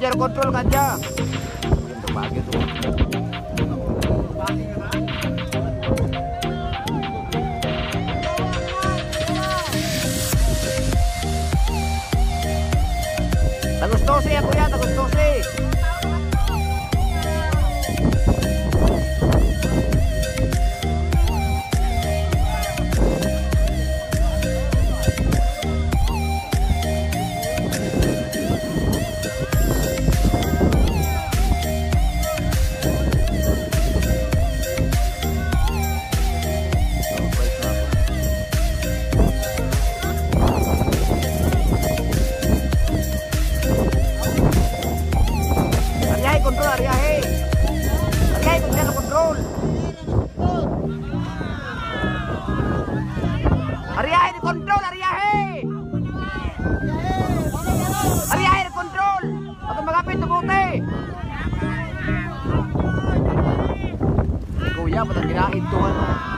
kajar kontrol kajar untuk pagi tuh control, Ariaje! Eh. Ariaje, el control! Huwag kang magapit, tumuti! Kuya, ba't ang kinahintuan?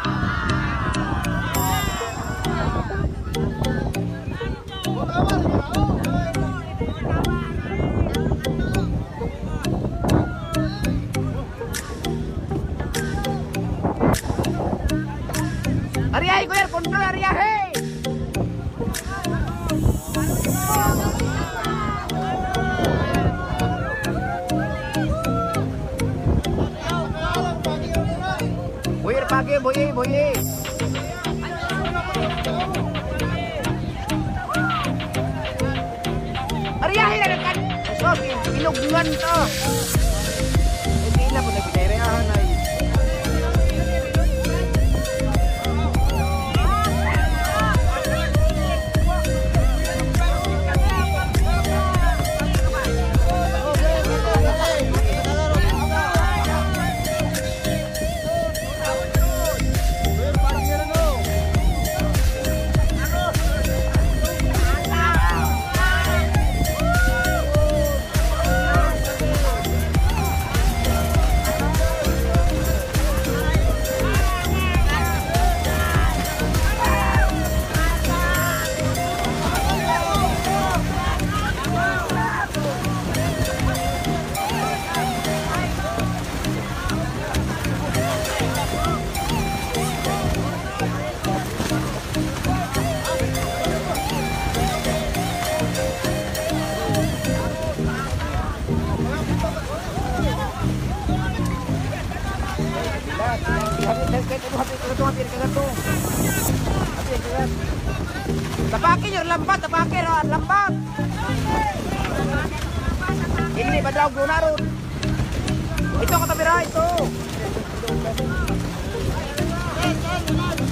Buyer, buyer. Ariyahe na kan. So, inugungan to. Tapakin yung lambat, tapakin ang lambat. Ini ba daw gunaron? Ito ka tabira ito. Lambat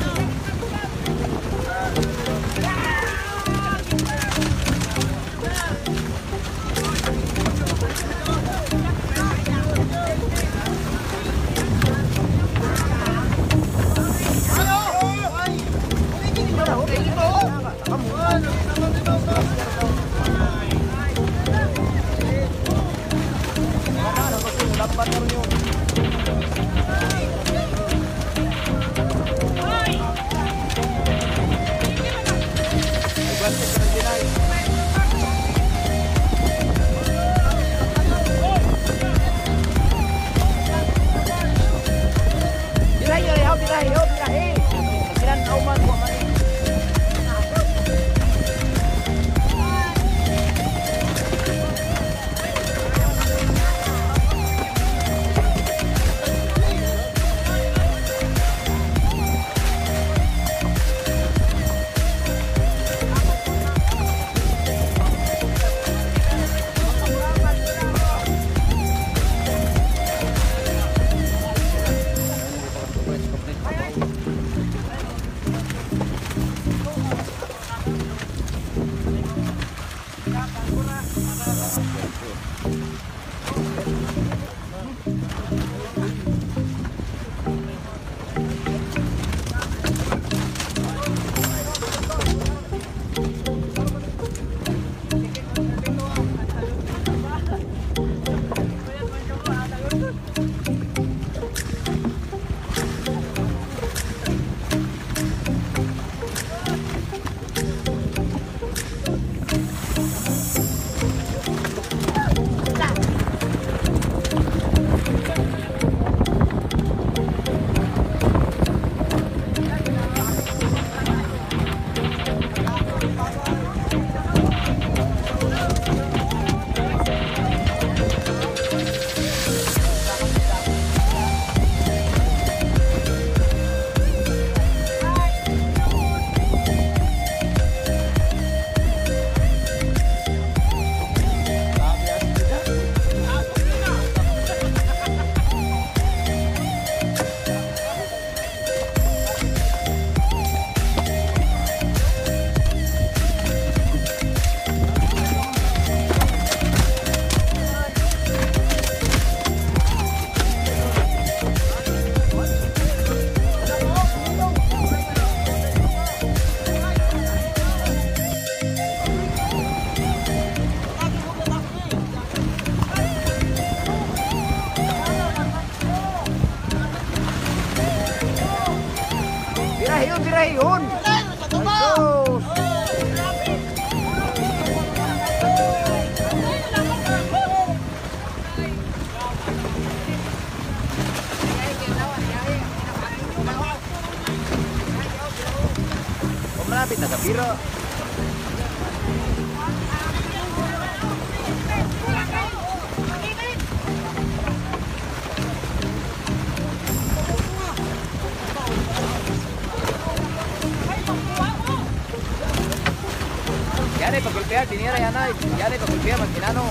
ya le golpea tenía ya nada ya le golpea maquinano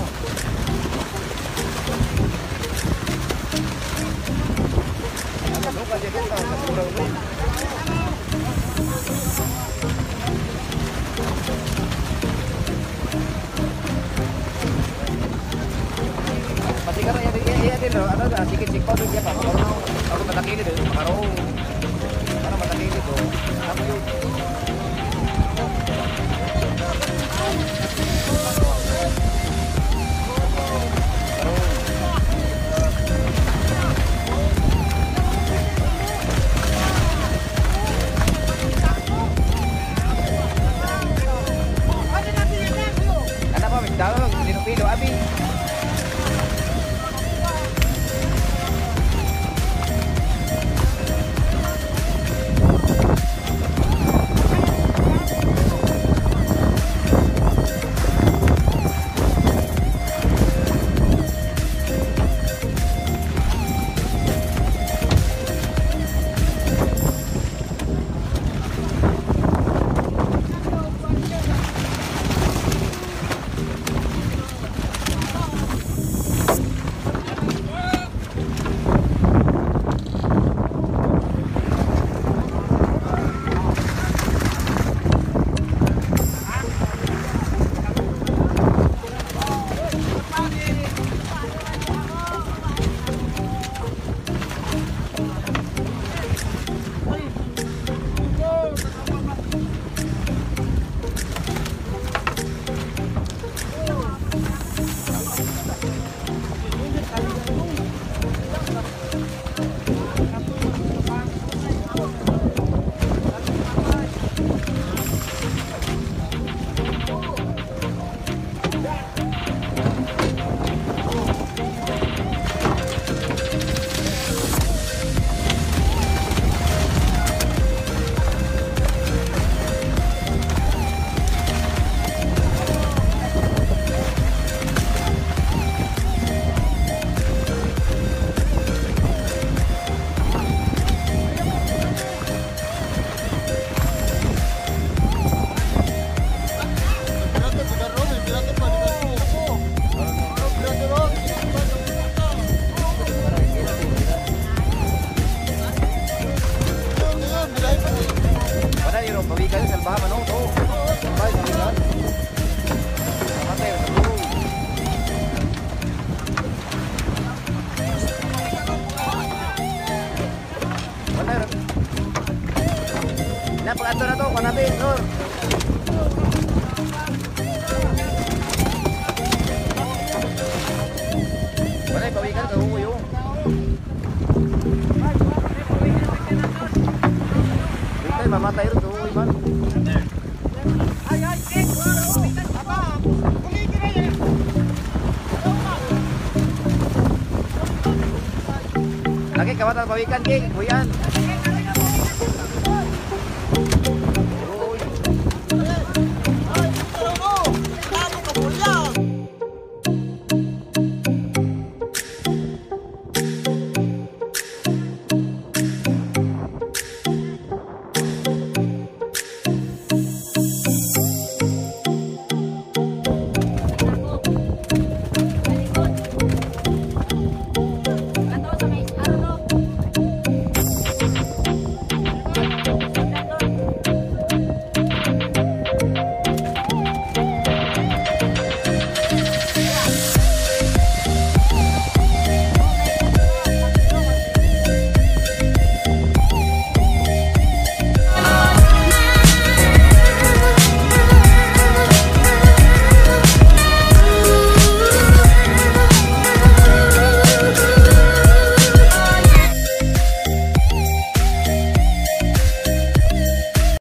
Pasti kan ya dia dia ada sedikit sikot dia kalau kalau aku mata kiri tuh, kalau karena mata kiri tuh, Thank you. Na, pag-ato na to, kanabit, Lor. Wala pawikan, kahuyo. Hintay, mamatay rin, kahuyo man. Lagi kawatan pawikan, King. Kuyan.